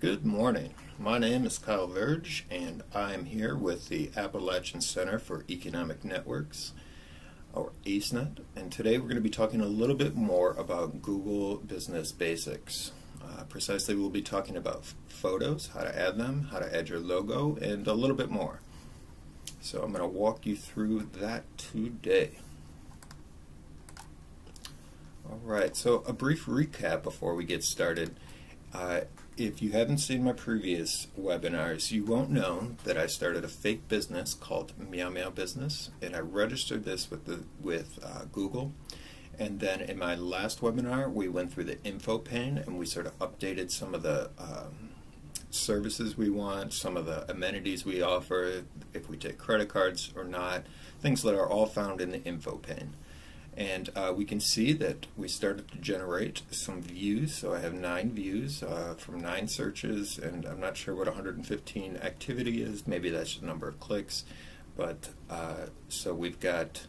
Good morning. My name is Kyle Verge, and I'm here with the Appalachian Center for Economic Networks, or ACENET, and today we're going to be talking a little bit more about Google Business Basics. Uh, precisely, we'll be talking about photos, how to add them, how to add your logo, and a little bit more. So I'm going to walk you through that today. Alright, so a brief recap before we get started. Uh, if you haven't seen my previous webinars, you won't know that I started a fake business called Meow Meow Business, and I registered this with the with uh, Google. And then in my last webinar, we went through the info pane and we sort of updated some of the um, services we want, some of the amenities we offer, if we take credit cards or not, things that are all found in the info pane. And uh, we can see that we started to generate some views. So I have nine views uh, from nine searches, and I'm not sure what 115 activity is. Maybe that's the number of clicks. But uh, so we've got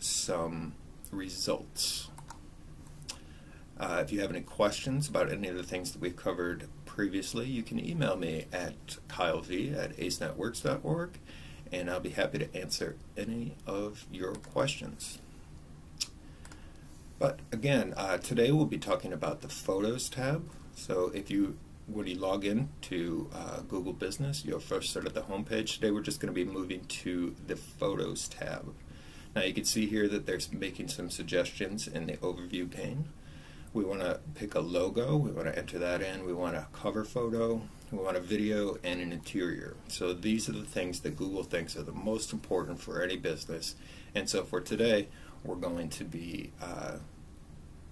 some results. Uh, if you have any questions about any of the things that we've covered previously, you can email me at kylev at acenetworks.org, and I'll be happy to answer any of your questions. But again, uh, today we'll be talking about the Photos tab. So if you, when you log in to uh, Google Business, you'll first start at the home page. Today we're just going to be moving to the Photos tab. Now you can see here that they're making some suggestions in the overview pane. We want to pick a logo, we want to enter that in, we want a cover photo, we want a video, and an interior. So these are the things that Google thinks are the most important for any business. And so for today, we're going to be uh,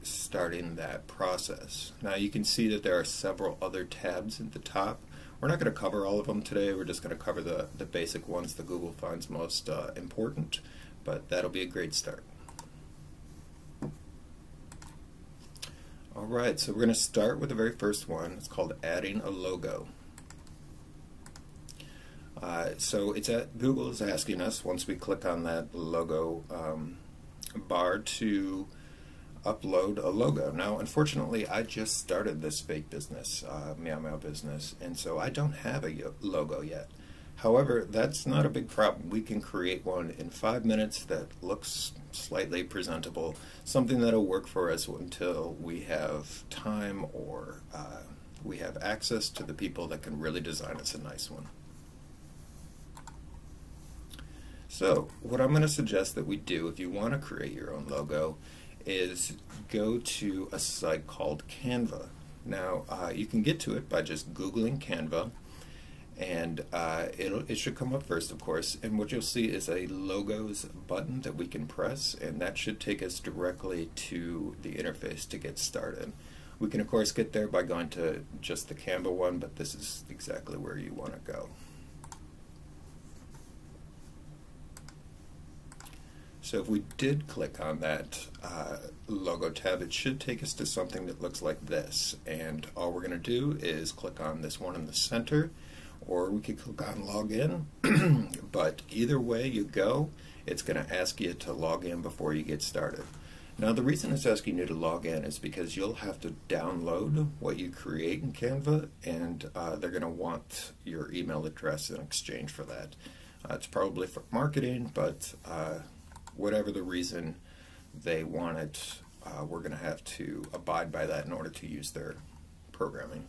starting that process. Now you can see that there are several other tabs at the top. We're not going to cover all of them today, we're just going to cover the, the basic ones that Google finds most uh, important, but that'll be a great start. Alright, so we're going to start with the very first one. It's called adding a logo. Uh, so it's at Google is asking us once we click on that logo um, bar to upload a logo. Now, unfortunately, I just started this fake business, uh, Meow Meow business, and so I don't have a logo yet. However, that's not a big problem. We can create one in five minutes that looks slightly presentable, something that'll work for us until we have time or uh, we have access to the people that can really design us a nice one. So what I'm going to suggest that we do if you want to create your own logo is go to a site called Canva. Now uh, you can get to it by just googling Canva and uh, it should come up first of course and what you'll see is a logos button that we can press and that should take us directly to the interface to get started. We can of course get there by going to just the Canva one but this is exactly where you want to go. So if we did click on that uh, logo tab, it should take us to something that looks like this. And all we're going to do is click on this one in the center, or we could click on login. but either way you go, it's going to ask you to log in before you get started. Now the reason it's asking you to log in is because you'll have to download what you create in Canva and uh, they're going to want your email address in exchange for that. Uh, it's probably for marketing, but uh, whatever the reason they want it, uh, we're going to have to abide by that in order to use their programming.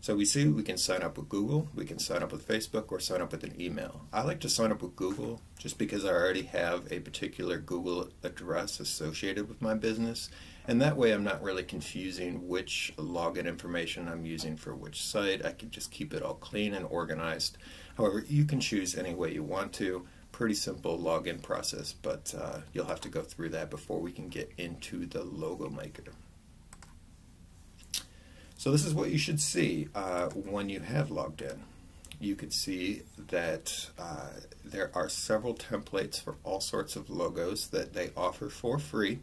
So we see we can sign up with Google, we can sign up with Facebook, or sign up with an email. I like to sign up with Google just because I already have a particular Google address associated with my business, and that way I'm not really confusing which login information I'm using for which site. I can just keep it all clean and organized. However, you can choose any way you want to pretty simple login process, but uh, you'll have to go through that before we can get into the logo maker. So this is what you should see uh, when you have logged in. You can see that uh, there are several templates for all sorts of logos that they offer for free.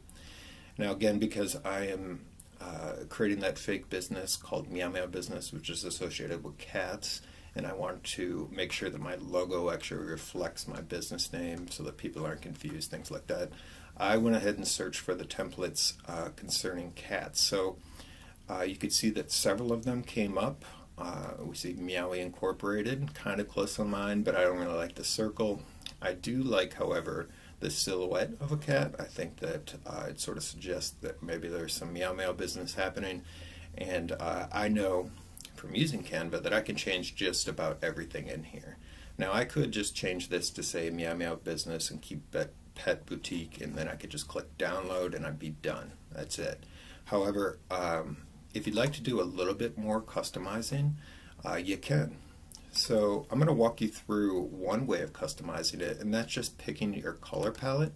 Now again, because I am uh, creating that fake business called Meow Meow Business, which is associated with cats, and I want to make sure that my logo actually reflects my business name so that people aren't confused, things like that. I went ahead and searched for the templates uh, concerning cats. So uh, you could see that several of them came up Uh, we see Meowie Incorporated, kind of close on mine, but I don't really like the circle. I do like, however, the silhouette of a cat. I think that uh, it sort of suggests that maybe there's some meow meow business happening. And uh, I know from using Canva that I can change just about everything in here. Now I could just change this to say meow meow business and keep pet, pet boutique and then I could just click download and I'd be done. That's it. However, um, if you'd like to do a little bit more customizing, uh, you can. So I'm going to walk you through one way of customizing it, and that's just picking your color palette.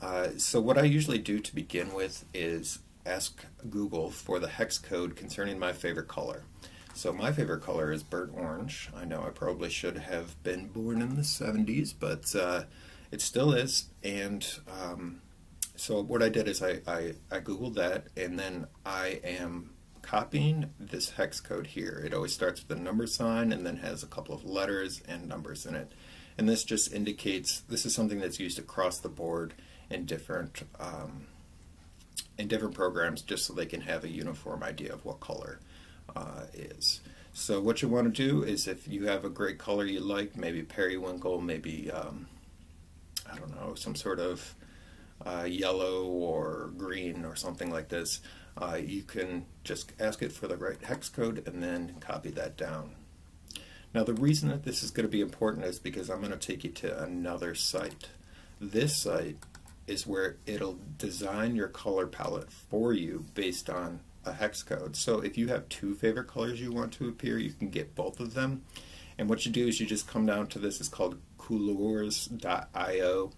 Uh, so what I usually do to begin with is ask Google for the hex code concerning my favorite color. So my favorite color is burnt orange. I know I probably should have been born in the 70s, but uh, it still is. And um, so what I did is I, I, I Googled that, and then I am copying this hex code here. It always starts with a number sign and then has a couple of letters and numbers in it. And this just indicates, this is something that's used across the board in different um, in different programs just so they can have a uniform idea of what color uh, is. So what you want to do is if you have a great color you like, maybe periwinkle, maybe, um, I don't know, some sort of uh, yellow or green or something like this, uh, you can just ask it for the right hex code and then copy that down. Now the reason that this is going to be important is because I'm going to take you to another site. This site is where it'll design your color palette for you based on a hex code. So if you have two favorite colors you want to appear, you can get both of them. And what you do is you just come down to this, it's called couleurs.io.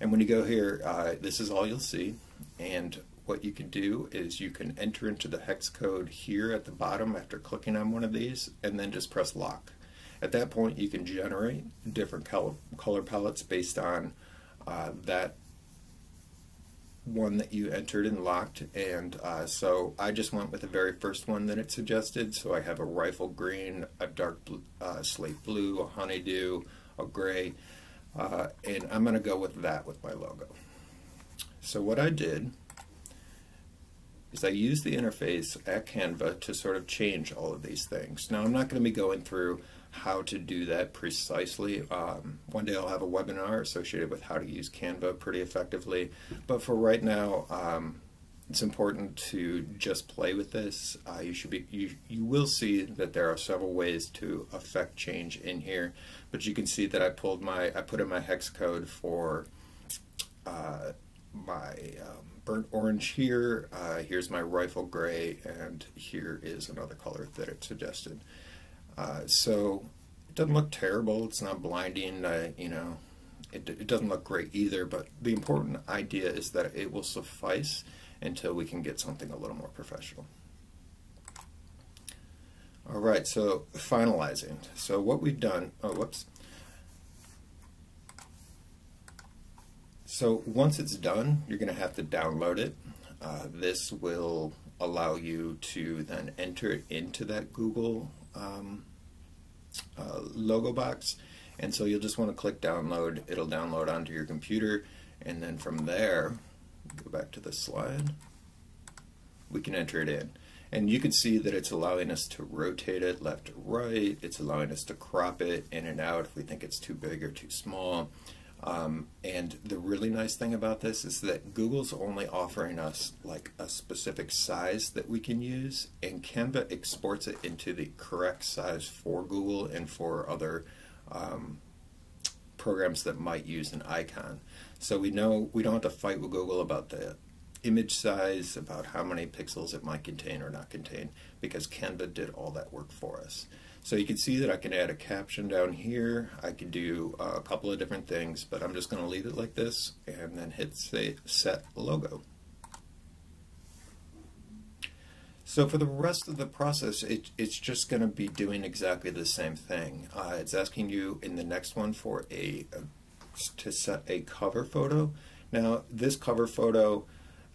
And when you go here, uh, this is all you'll see. And what you can do is you can enter into the hex code here at the bottom after clicking on one of these, and then just press lock. At that point, you can generate different color, color palettes based on uh, that one that you entered and locked and uh, so I just went with the very first one that it suggested. So I have a rifle green a dark blue, uh, slate blue a honeydew a gray uh, and I'm gonna go with that with my logo. So what I did is I used the interface at Canva to sort of change all of these things. Now I'm not going to be going through how to do that precisely. Um, one day I'll have a webinar associated with how to use Canva pretty effectively, but for right now, um, it's important to just play with this. Uh, you should be you, you will see that there are several ways to affect change in here, but you can see that I pulled my I put in my hex code for uh, my um, burnt orange here. Uh, here's my rifle gray, and here is another color that it suggested. Uh, so it doesn't look terrible. It's not blinding. Uh, you know, it, it doesn't look great either. But the important idea is that it will suffice until we can get something a little more professional. All right, so finalizing. So what we've done, oh, whoops. So once it's done, you're going to have to download it. Uh, this will allow you to then enter it into that Google um, uh, logo box. And so you'll just want to click download. It'll download onto your computer. And then from there, go back to the slide, we can enter it in. And you can see that it's allowing us to rotate it left to right. It's allowing us to crop it in and out if we think it's too big or too small. Um, and the really nice thing about this is that Google's only offering us like a specific size that we can use, and Canva exports it into the correct size for Google and for other um, programs that might use an icon. So we know we don't have to fight with Google about the image size, about how many pixels it might contain or not contain, because Canva did all that work for us. So you can see that I can add a caption down here. I can do a couple of different things, but I'm just going to leave it like this and then hit say, set logo. So for the rest of the process, it, it's just going to be doing exactly the same thing. Uh, it's asking you in the next one for a, a to set a cover photo. Now this cover photo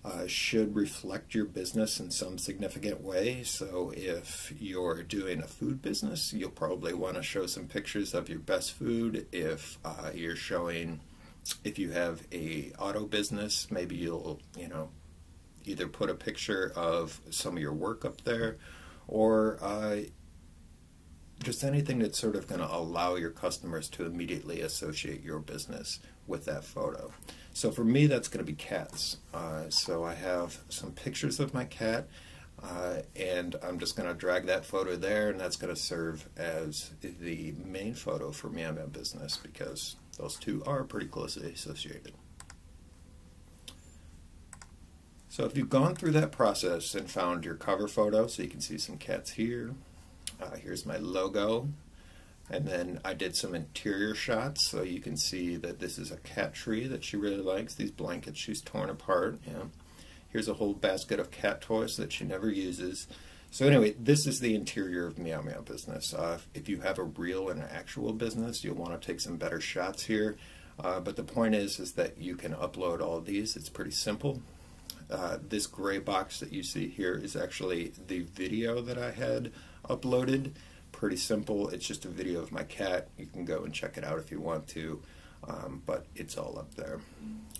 uh, should reflect your business in some significant way. So if you're doing a food business, you'll probably want to show some pictures of your best food. If uh, you're showing, if you have a auto business, maybe you'll, you know, either put a picture of some of your work up there or uh, just anything that's sort of going to allow your customers to immediately associate your business with that photo. So for me, that's going to be cats. Uh, so I have some pictures of my cat, uh, and I'm just going to drag that photo there, and that's going to serve as the main photo for Meow Meow Business because those two are pretty closely associated. So if you've gone through that process and found your cover photo, so you can see some cats here, uh, here's my logo, and then I did some interior shots, so you can see that this is a cat tree that she really likes. These blankets she's torn apart. Yeah. Here's a whole basket of cat toys that she never uses. So anyway, this is the interior of Meow Meow Business. Uh, if you have a real and actual business, you'll want to take some better shots here. Uh, but the point is, is that you can upload all these. It's pretty simple. Uh, this gray box that you see here is actually the video that I had uploaded. Pretty simple. It's just a video of my cat. You can go and check it out if you want to, um, but it's all up there.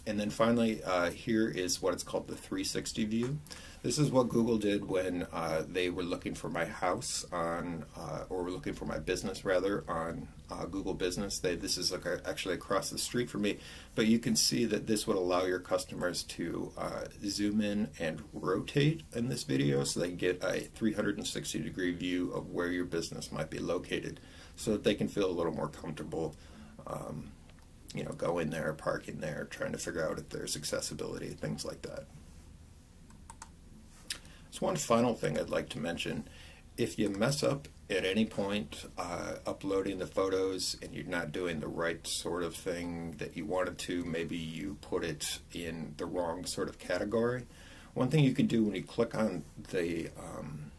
And then finally, uh, here is what it's called the 360 view. This is what Google did when uh, they were looking for my house on, uh, or were looking for my business rather, on uh, Google Business. They, this is actually across the street from me, but you can see that this would allow your customers to uh, zoom in and rotate in this video so they can get a 360 degree view of where your business might be located so that they can feel a little more comfortable um, you know, going there, parking there, trying to figure out if there's accessibility, things like that. So one final thing I'd like to mention, if you mess up at any point uh, uploading the photos and you're not doing the right sort of thing that you wanted to, maybe you put it in the wrong sort of category. One thing you can do when you click on the um,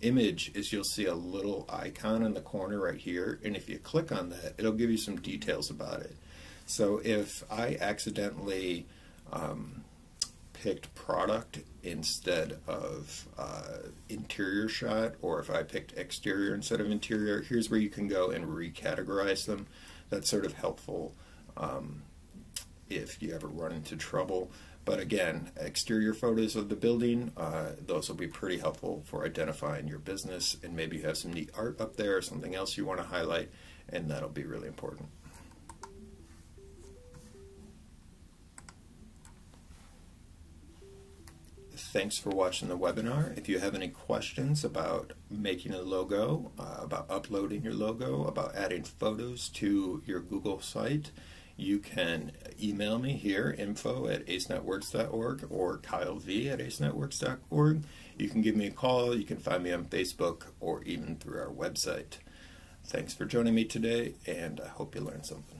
image is you'll see a little icon in the corner right here and if you click on that it'll give you some details about it. So if I accidentally um, picked product instead of uh, interior shot, or if I picked exterior instead of interior, here's where you can go and recategorize them. That's sort of helpful um, if you ever run into trouble. But again, exterior photos of the building, uh, those will be pretty helpful for identifying your business, and maybe you have some neat art up there or something else you want to highlight, and that'll be really important. Thanks for watching the webinar. If you have any questions about making a logo, uh, about uploading your logo, about adding photos to your Google site, you can email me here, info at acenetworks.org or kylev at acenetworks.org. You can give me a call, you can find me on Facebook, or even through our website. Thanks for joining me today, and I hope you learned something.